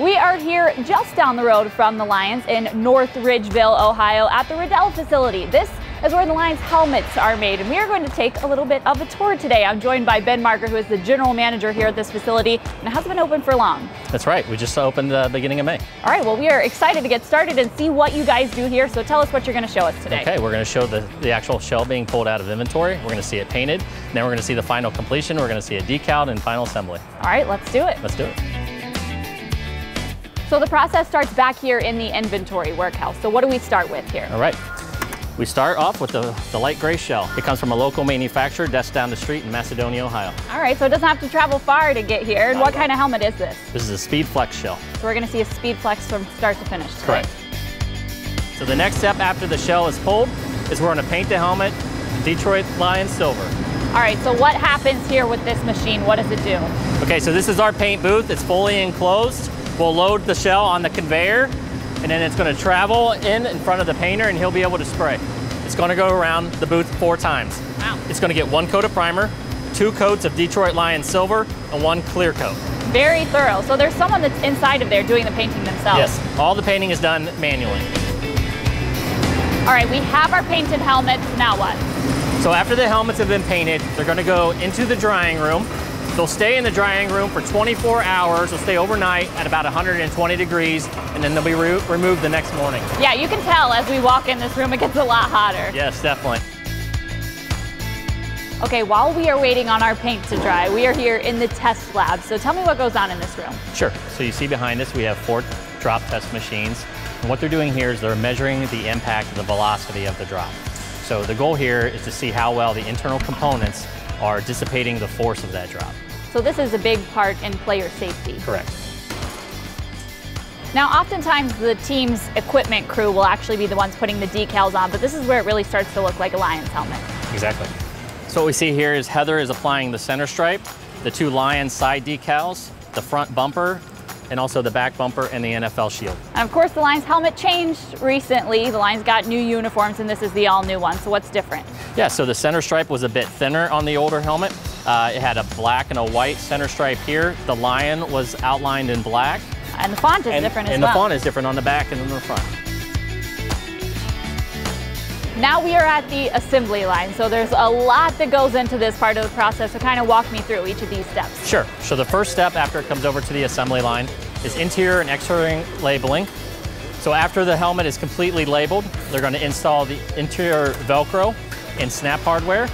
We are here just down the road from the Lions in North Ridgeville, Ohio at the Riddell facility. This is where the Lions helmets are made and we are going to take a little bit of a tour today. I'm joined by Ben Marker who is the general manager here at this facility and it hasn't been open for long. That's right. We just opened the beginning of May. All right, well we are excited to get started and see what you guys do here. So tell us what you're going to show us today. Okay, we're going to show the, the actual shell being pulled out of inventory. We're going to see it painted. Then we're going to see the final completion. We're going to see it decaled and final assembly. All right, let's do it. Let's do it. So the process starts back here in the inventory workhouse. So what do we start with here? All right. We start off with the, the light gray shell. It comes from a local manufacturer just down the street in Macedonia, Ohio. All right, so it doesn't have to travel far to get here. And what kind of helmet is this? This is a SpeedFlex shell. So we're gonna see a SpeedFlex from start to finish. Today. Correct. So the next step after the shell is pulled is we're gonna paint the helmet Detroit Lion Silver. All right, so what happens here with this machine? What does it do? Okay, so this is our paint booth. It's fully enclosed. We'll load the shell on the conveyor and then it's gonna travel in in front of the painter and he'll be able to spray. It's gonna go around the booth four times. Wow. It's gonna get one coat of primer, two coats of Detroit Lion Silver, and one clear coat. Very thorough. So there's someone that's inside of there doing the painting themselves. Yes, all the painting is done manually. All right, we have our painted helmets. Now what? So after the helmets have been painted, they're gonna go into the drying room. They'll stay in the drying room for 24 hours. They'll stay overnight at about 120 degrees, and then they'll be re removed the next morning. Yeah, you can tell as we walk in this room, it gets a lot hotter. Yes, definitely. Okay, while we are waiting on our paint to dry, we are here in the test lab. So tell me what goes on in this room. Sure. So you see behind us, we have four drop test machines. And what they're doing here is they're measuring the impact of the velocity of the drop. So the goal here is to see how well the internal components are dissipating the force of that drop. So this is a big part in player safety. Correct. Now, oftentimes the team's equipment crew will actually be the ones putting the decals on, but this is where it really starts to look like a Lions helmet. Exactly. So what we see here is Heather is applying the center stripe, the two Lions side decals, the front bumper, and also the back bumper and the NFL shield. And of course, the Lions helmet changed recently. The Lions got new uniforms, and this is the all new one. So what's different? Yeah, so the center stripe was a bit thinner on the older helmet. Uh, it had a black and a white center stripe here. The lion was outlined in black. And the font is and, different as and well. And the font is different on the back and on the front. Now we are at the assembly line, so there's a lot that goes into this part of the process, so kind of walk me through each of these steps. Sure, so the first step after it comes over to the assembly line is interior and exterior labeling. So after the helmet is completely labeled, they're going to install the interior Velcro and snap hardware.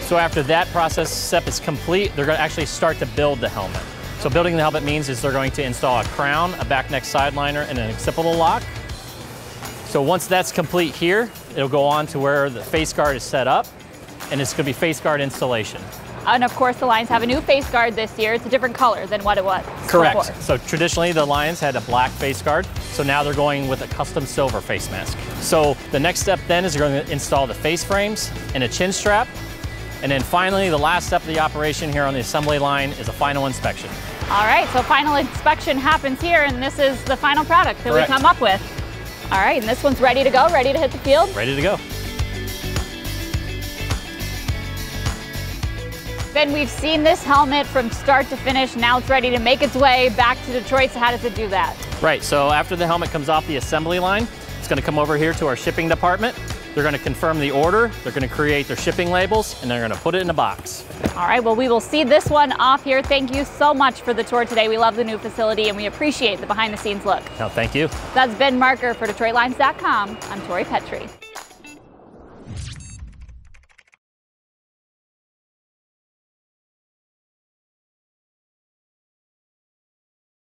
So after that process step is complete, they're going to actually start to build the helmet. So building the helmet means is they're going to install a crown, a back neck sideliner, and an occipital lock. So once that's complete here, it'll go on to where the face guard is set up, and it's going to be face guard installation. And of course, the Lions have a new face guard this year. It's a different color than what it was Correct. Before. So traditionally, the Lions had a black face guard. So now they're going with a custom silver face mask. So the next step then is you're going to install the face frames and a chin strap. And then finally, the last step of the operation here on the assembly line is a final inspection. All right, so final inspection happens here, and this is the final product that Correct. we come up with. All right, and this one's ready to go, ready to hit the field? Ready to go. Ben, we've seen this helmet from start to finish. Now it's ready to make its way back to Detroit. So how does it do that? Right, so after the helmet comes off the assembly line, it's gonna come over here to our shipping department. They're gonna confirm the order, they're gonna create their shipping labels, and they're gonna put it in a box. All right, well, we will see this one off here. Thank you so much for the tour today. We love the new facility and we appreciate the behind the scenes look. No, thank you. That's Ben Marker for DetroitLions.com. I'm Tori Petry.